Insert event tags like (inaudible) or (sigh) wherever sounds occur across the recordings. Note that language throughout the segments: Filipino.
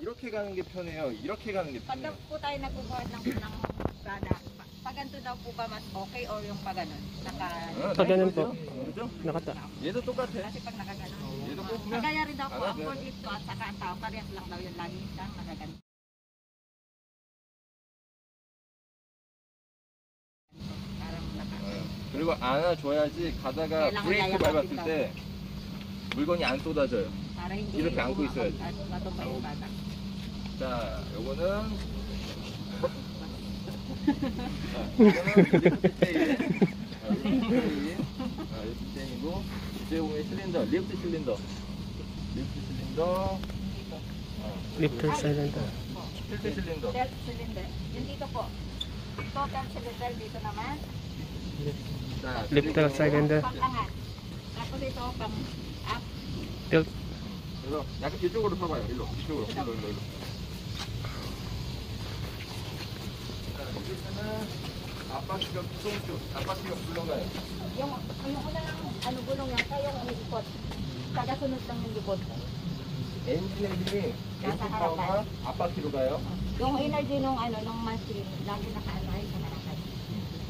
이렇게 가는 게 편해요. 이렇게 가는 게 Pag daw 편해요. po tayo nagbubuhat ng, ng Prada, pa- pag ganito daw po ba mas okay or yung pag ganun? Naka, 어, Pag ganun po. 그죠? Nakata. 얘도 똑같아. kasi pag nakaganon. 얘도 rin daw po, ang dito at saka ang tao, parehas lang daw yun lagi siyang nagaganto. Parang naka, 어, 그리고 안아줘야지 가다가 브레이크 밟았을. 때 물건이 안 쏟아져요. Para hindi I렇게 안고 있어야지. at matumba yung bata. 자, 요거는 리프트이고 이제 보면 실린더, 리프트 실린더, 리프트 실린더, 리프트 실린더, 실드 실린더, 리프트 실린더, 그래서 약간 이쪽으로 서봐요. 일로, 이쪽으로, 일로, 일로. 일로. di sana apas ka sungkyo, apas ka bulungan. Yung, yung kilo kayo? Yung energy nung ano, nung machine, lagi nakaano ay sa harapan.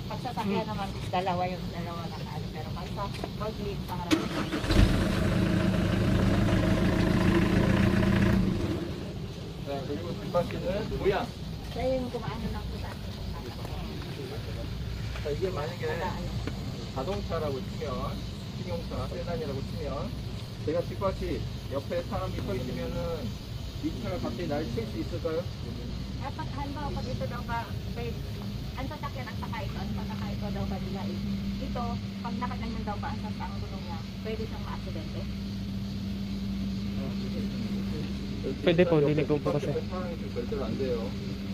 Pag sa sakya hmm. naman, dalawa yung dalawa nakaano. Pero pag sa pag-lead, sa harapan. Kuya. Siya yung kumaano ng puta. 자, 이게 만약에 자동차라고 치면, 승용차, 세단이라고 치면, 제가 뒷바퀴 옆에 사람이 서 있으면은 이 차가 갑자기 날 칠 수 있을까요? Dapat halimbawa pag ito daw ba, babe, ang sasakyan ang sakay ito, ang sasakay ito daw ba nila eh. Ito, pag nakaganyan daw ba ang sasakyan ang gulong niya, pwede siyang maaksidente. Pwede po, dinig ko po kasi. 상황이 좀 절대로 안 돼요.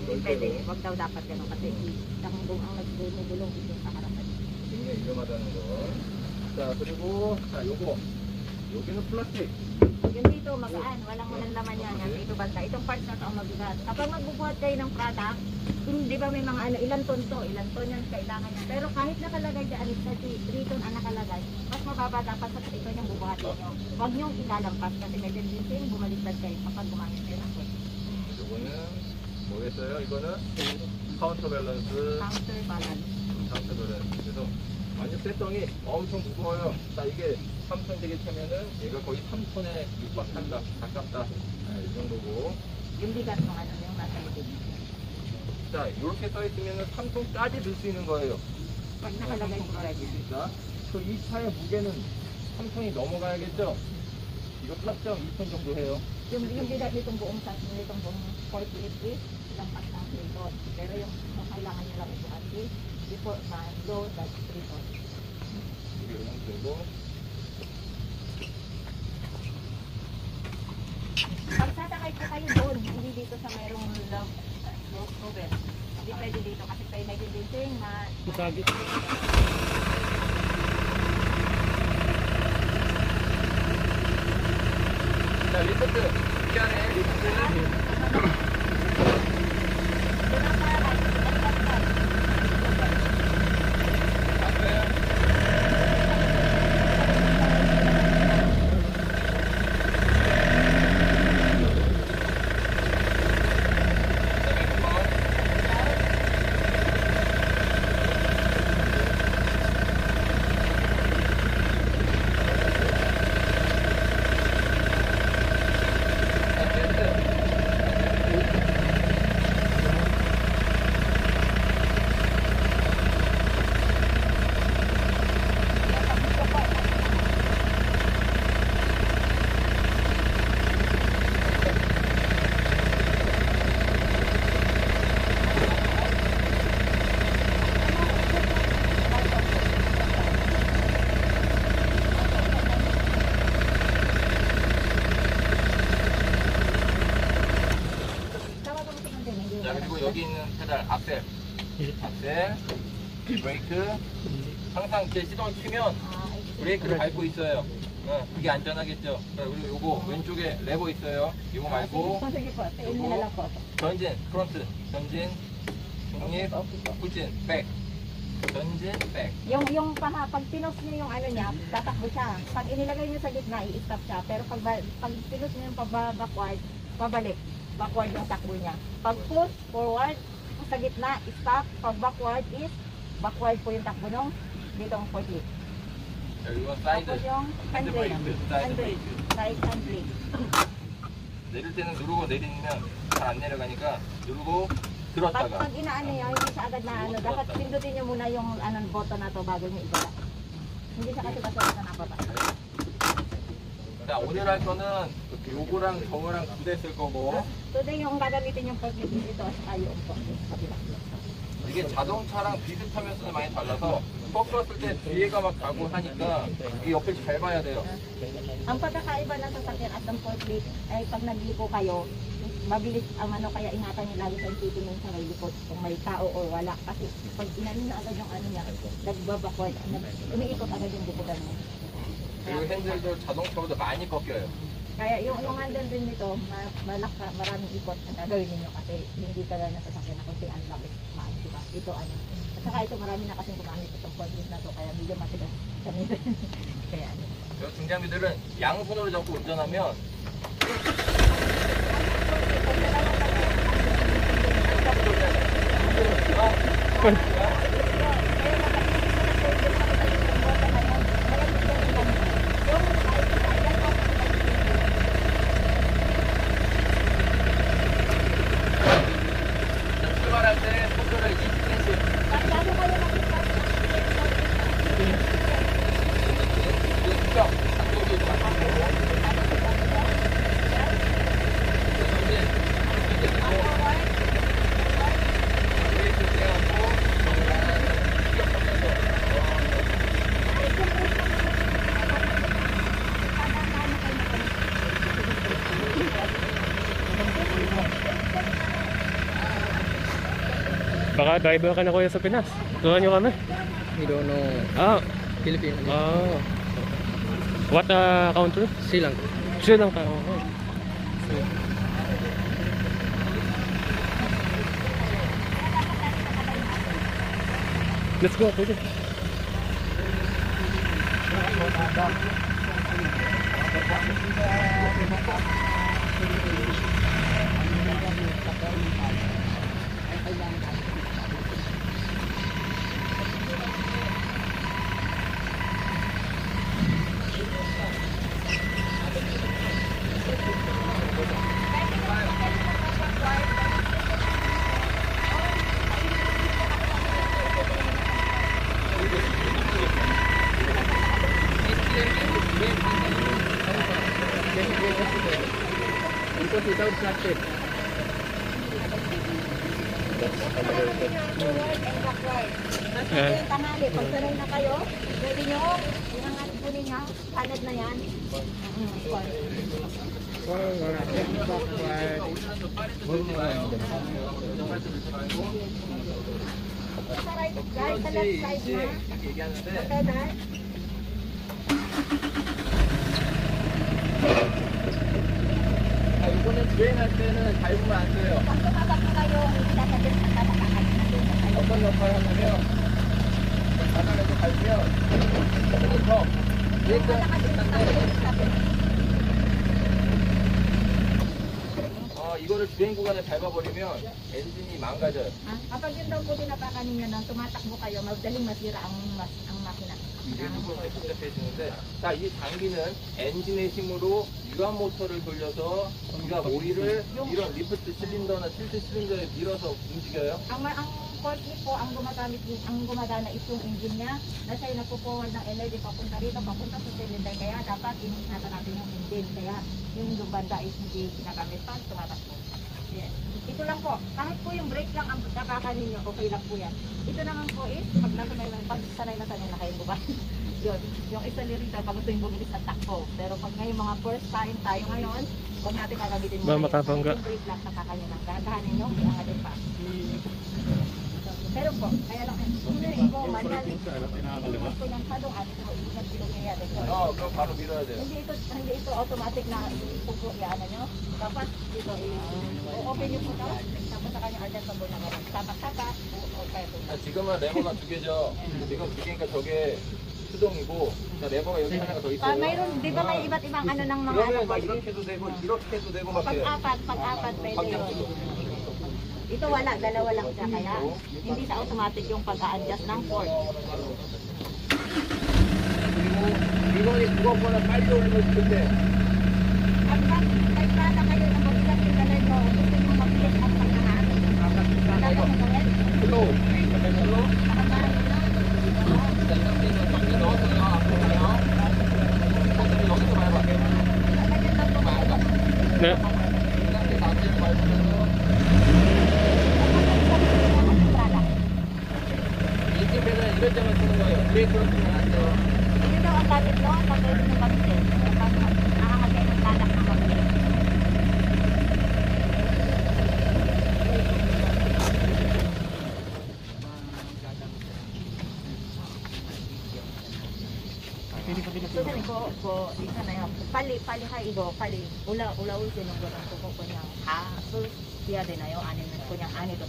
Hindi pwede, huwag daw dapat ganun kasi ang ang nagbubulong dito sa harapan. Hindi, lumadanan doon. Sa sulibo, sa yuko. Yuki ng plastic. Eh. Yung dito, magaan. Walang walang laman yan. Yan dito basta. Itong parts na ito ang mabigat. Kapag magbubuhat kayo ng product, hindi ba may mga ano, ilan ton to, ilan ton yan, kailangan yan. Pero kahit nakalagay dyan, sa 3 ton ang nakalagay, mas mababa dapat sa 3 ton yung bubuhat ninyo. Huwag niyong ilalampas kasi may tendency yung bumaliktad kayo kapag gumamit kayo ng kwento. Ito ko na. 뭐겠어요? 이거는 카운터 밸런스, Counterbalance. 카운터 밸런스. 그래서 완전 세성이 엄청 무거워요. 자, 이게 3톤 되게 차면은 얘가 거의 3톤에 육박한다. 가깝다. 네, 이 정도고. Ano yung nasa likod. 자, 이렇게 써 있으면은 3톤까지 들 수 있는 거예요. Nakalagay po kayo. 자, 그이 차의 무게는 3ton이 넘어가야겠죠? 이거 4.2톤 정도 해요. Yung, yung bigat nitong buong sa nitong buong 48 is ilang pas ng 3 ton. Pero yung yung kailangan nyo lang ibuhat is before na low that's 3 ton. 이게 이 정도고. Pag sasakay po kayo doon, hindi dito sa mayroong love cover. Hindi pwede dito kasi kayo may tendency na Masagit. Dali pa to. Kaya rin. 키면 브레이크를 밟고 있어요. 어, 그게 안전하겠죠. 자, 그리고 요거 왼쪽에 레버 있어요. 이거 말고 po. 전진, 프론트, 전진, 중립, 후진, 백. 전진, 백. Yung, yung paha, pag pinos nyo yung ano niya, tatakbo siya. Pag inilagay nyo sa gitna, i-stop siya. Pero pag, pag pinos nyo yung pababackward, pabalik. backward yung takbo niya. Pag push, forward, sa gitna, stop. Pag backward is, backward po yung takbo nung ditong forklift. 여기가 사이드 핸드. 브레이크, 사이드. 브레이크. 내릴 때는 누르고 내리면 잘 안 내려가니까 누르고 들었다가 pag inaano nyo, hindi siya agad na ano, dapat pindutin nyo muna yung anong button na to bago nyo ibaba. Hindi siya kasi basta na napapa. 자 오늘 할 거는 요거랑 저거랑 두 대 쓸 거고 Today yung gagamitin yung forklift dito at saka yung forklift sa kabila. 이게 자동차랑 비슷하면서도 많이 달라서 꺾었을 때 뒤에가 막 가고 하니까 이 옆을 잘 봐야 돼요 Ang pagkakaiba ng sasakyan at ng forklift ay pag nagliko kayo, mabilis ang ano kaya ingatan niyo lagi sa titingin sa may likod kung may tao o wala. Kasi pag inano na agad yung ano niya, nagbabackward, nag, umiikot agad yung likodan mo. 그리고 핸들도 자동차보다 많이 꺾여요 Kaya yung yung andun din nito, ma, malaka, maraming ikot ang gagawin ninyo kasi hindi ka lang nasasakyan na kunti ang lapit. Ma, diba? Ito ano. Saka ito marami na kasing gumamit itong forklift na to kaya medyo matigas kami rin. kaya ano. 저 등장비들은 양손으로 잡고 운전하면 Driver ka na kuya sa Pinas. Turuan nyo kami. We don't know Ah, Philippines. ah. What uh, country? Sri Lanka. Sri Lanka. Oh, Let's go, pwede. Because kayo. Pwede nyo, inangat po ninyo. Tanod na yan. Right side, sa left side na. Okay, dahil. 이번엔 주행 할 때는 밟으면 안 돼요. 바꿔가요. 더. 어, 이거를 주행 구간에 밟아버리면 엔진이 망가져요. Ah, kapag yun daw po tinapakan ninyo nang tumatakbo kayo, madaling masira ang, mas, ang makina. 이게 조금 복잡해지는데 자, 이 장비는 엔진의 힘으로 유압 모터를 돌려서 유압 오일을 이런 리프트 실린더나 틸트 실린더에 밀어서 움직여요. Ang, ma- ang forklift po, ang gumagamit ang gumagana itong engine niya, na siya nagpo-forward ng energy papunta rito, papunta sa cylinder, kaya dapat iningatan natin yung engine, kaya yung yung banda is hindi ginagamit pa, tumatakbo. Yes. Ito lang po, kahit po yung brake lang ang napakan ninyo, okay lang po yan. Ito naman po is, pag nasanay na, pag sanay na sanay na kayo diba? (laughs) Yun, yung accelerator, pag gusto yung bumilis ang takbo. Pero pag ngayon mga first time tayo ngayon, huwag natin gagamitin Ba, makabangga. Kahit yung brake lang, nakakanya lang. Gagahanin nyo, iangatin pa. Pero po, kaya lang, hindi po, manual. Hindi po yung sadong atin mo, iingat sila kaya dito. 어, 그럼 바로 밀어야 돼요. Hindi ito, hindi ito automatic na ipupo, ano nyo. Dapat dito, i-open nyo po ito. Tapos sa kanya adjustable na gano'n. Tapak-tapak, o kaya ito. 아, 지금은 레버가 두 개죠. 지금 두 개니까 저게 수동이고 자 레버가 여기 하나가 더 있어요. Ah, mayroon, di ba may iba't ibang ano ng mga ano 그러면 막 boy? 이렇게 해도 되고 이렇게 해도 되고 막 이래요. Pag-apat, pag-apat pwede yun. Dito wala, dalawa lang siya. Kaya hindi sa automatic yung pag-adjust ng fork. You want to go for a high or you want to there? At bakit may plana kayo na magbigat yung dalay mo? Gusto nyo magbigat ang pagkakaan? Dalawa mo ba yan? Hello. Hello. Nakabahan mo na. Yeah. Yun daw ang gamit mo, pag pwede nyo mabilis. Kapag nakakagay ng tadak na mabilis. Susan ko ko isa na yun. Pali pali ha ibo pali ula ula ul sinong ko nang ko ko niya. Na yo anin ko niya ani to.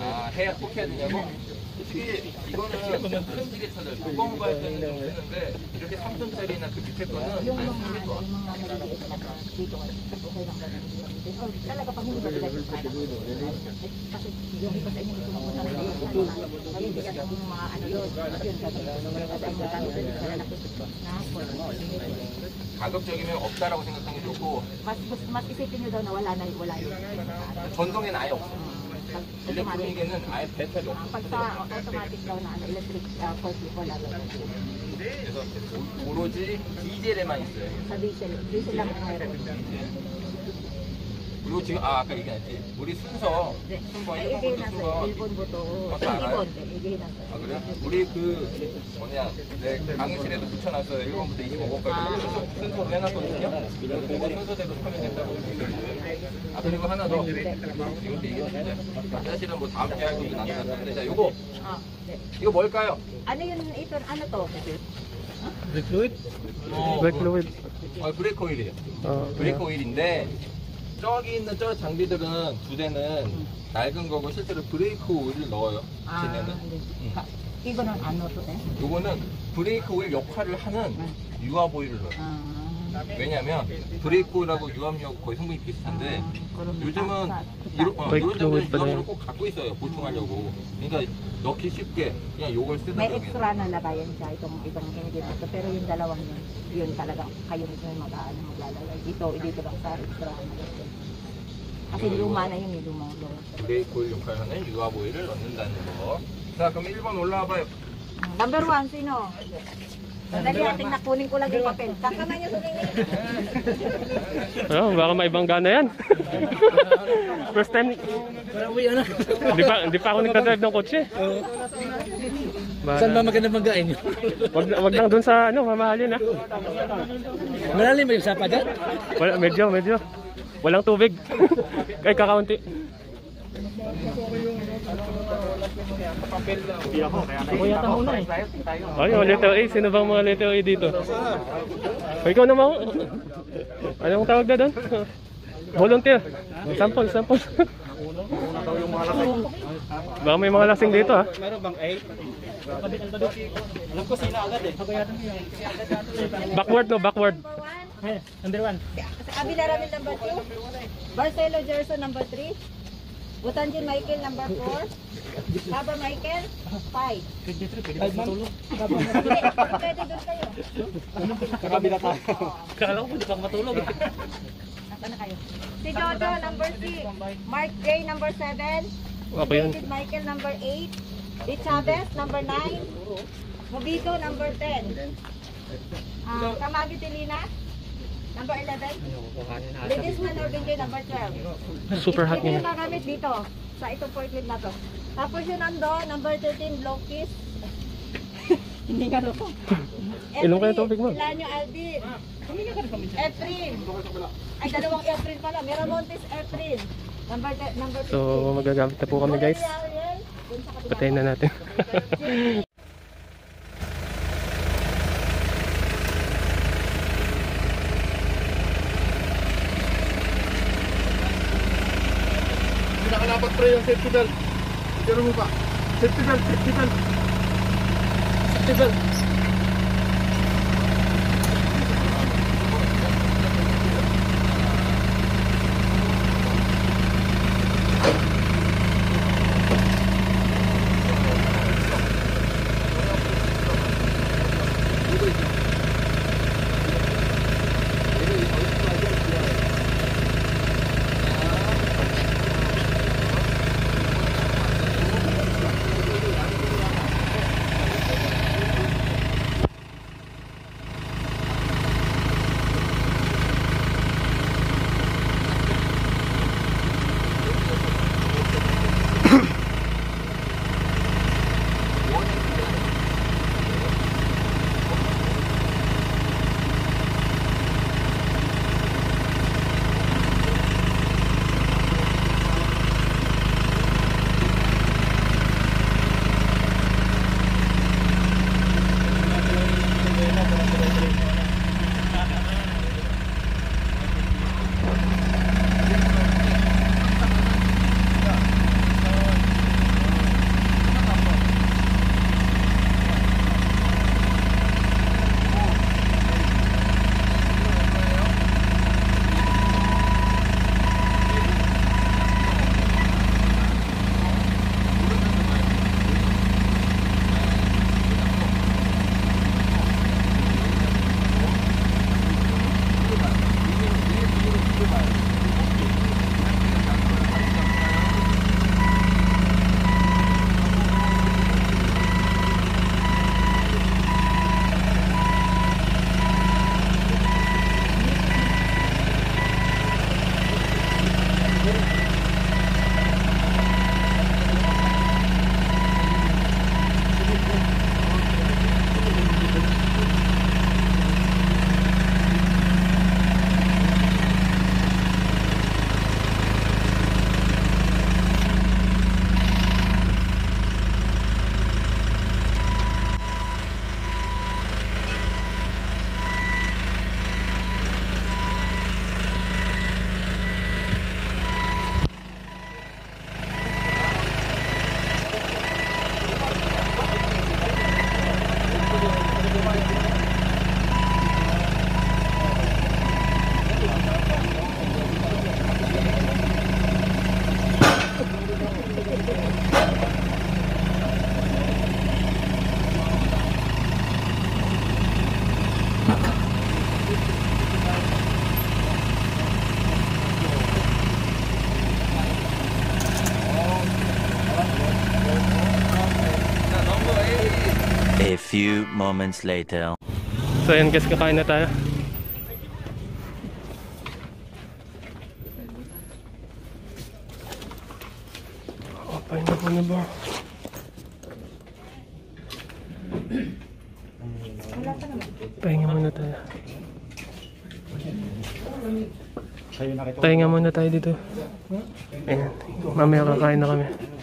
아 해야 꼭 해야 되냐고? 솔직히 이거는 큰 지게차들 무거운 거 할 때는 좀 쓰는데 이렇게 3톤짜리나 그 밑에 거는 안 쓰는 게 좋아 가격적이면 없다라고 생각하는 게 좋고 Mas, mas, mas isipin nyo daw na wala na, wala yun. 전동에는 아예 없어. Pag, 일 렉트릭 automatic, 에는 아예 배터리 없어 pag sa automatic daw na ano, electric uh, forklift, wala daw. 그래서 오로지 디젤에만 있어요 Sa diesel, diesel lang ang meron. 그리고 지금 아 아까 얘기했지 우리 순서 네. 순서 Ay, 일본 igay 부터 na 순서 sa Ilbon buto. Mas alright. Ilbon, igay na sa. 아 그래? 우리 그 뭐냐 내 강의실에도 붙여놨어요 1번부터 25번까지 순서, 순서로 해놨거든요 그거 순서대로 하면 된다고 아 그리고 하나 더 이것도 얘기했는데 사실은 뭐 다음 주에 할 것도 같은데 자 요거 Ah, 네. 이거 뭘까요? Ano yun ito? Ano to? 어, brake fluid. 아, 브레이크 오일이에요 Oh, 브레이크 오일인데 저기 있는 저 장비들은 두 대는 낡은 거고 실제로 브레이크 오일을 넣어요 Ah, 쟤네는. 응. Iba nun ano to eh? 요거는 브레이크 오일 역할을 하는 유압 오일을 넣어요 Ah, 왜냐면 브레이크 오일하고 유압력 거의 성분이 비슷한데 그럼 요즘은 아, 이런 어, 브레이크 이런 점들 오일 pala 유압력을. 꼭 갖고 있어요 보충하려고 그러니까 넣기 쉽게 그냥 요걸 쓰는 May 거예요 extra na lagayan siya itong itong hindi na to. Pero yung dalawang yun, yun talaga kayo mismo yung mag-aano maglalagay. Dito, dito lang sa extra na lagayan. Kasi luma na yun, yung lumang luma. 브레이크 오일 역할을 하는 유압 오일을 넣는다는 거자 그럼 1번 올라와봐요 Number one, sino? Sandali ating nakunin ko lang yung papel. Kakamay niyo sa Oh, baka may ibang gana yan. First time, Para uwi na. hindi pa, hindi pa ako nagdadrive ng kotse. Saan ba Ba, maganda magain? wag, wag lang dun sa ano, mamahalin ha. Malalim ba yung sapa dyan? Wala, medyo, medyo. Walang tubig. Ay, kakaunti. Ako yata muna eh. Ay, oh, letter A. Sino bang mga letter A dito? O, ikaw naman. Anong tawag na doon? Volunteer. Sample, sample. Baka may mga lasing dito ha. Meron bang 8? Alam ko sila agad eh. Backward no, backward. Number one. Number 1. Sa Abila Ramil number 2. Barcelo Gerson number 3. Butanjin Michael number 4. Baba Michael 5. Ay, matulog. Hindi, pwede doon kayo. Kakabila tayo. Kala ko hindi pa matulog. Nasaan na kayo? Si Jojo number 6. Mark J number 7. Ako. David Michael number 8. Di Chavez number 9. Mobito number 10. Ah, Kamagi Tilina number 11. Ledesma Norbinje number 12. Super hot Ito yung gagamit dito sa itong forklift na to. Tapos yung nando, number 13, Blokis. (laughs) Hindi ka loko. Inom kayo tubig mo. Ilanyo Alvin. Efren. Ay, dalawang Efren pala. Miramontes Efren. Number, number 15. So, magagamit na po kami guys. Patayin na natin. (laughs) Pinakalapat pre yung safety belt? Pero mo pa Safety belt, safety belt. Safety belt. Few moments later. So ayan guys, kakain na tayo. Oh, pahinga muna ba? Pahinga muna tayo. Pahinga muna tayo dito. Ayan, mamaya kakain na kami.